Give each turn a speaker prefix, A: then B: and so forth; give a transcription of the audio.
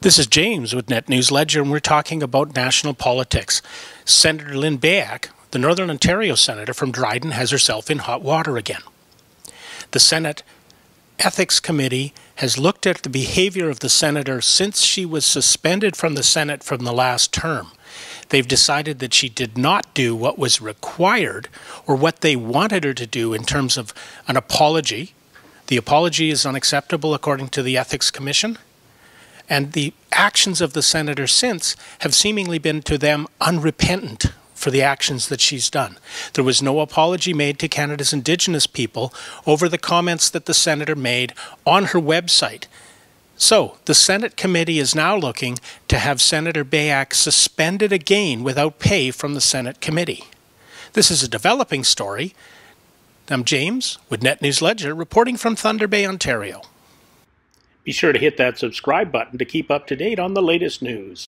A: This is James with Net News Ledger, and we're talking about national politics. Senator Lynn Beyak, the Northern Ontario senator from Dryden, has herself in hot water again. The Senate Ethics Committee has looked at the behavior of the senator since she was suspended from the Senate from the last term. They've decided that she did not do what was required or what they wanted her to do in terms of an apology. The apology is unacceptable according to the Ethics Commission and the actions of the senator since have seemingly been to them unrepentant for the actions that she's done. There was no apology made to Canada's Indigenous people over the comments that the senator made on her website. So, the Senate committee is now looking to have Senator Beyak suspended again without pay from the Senate committee. This is a developing story. I'm James with Net News Ledger reporting from Thunder Bay, Ontario. Be sure to hit that subscribe button to keep up to date on the latest news.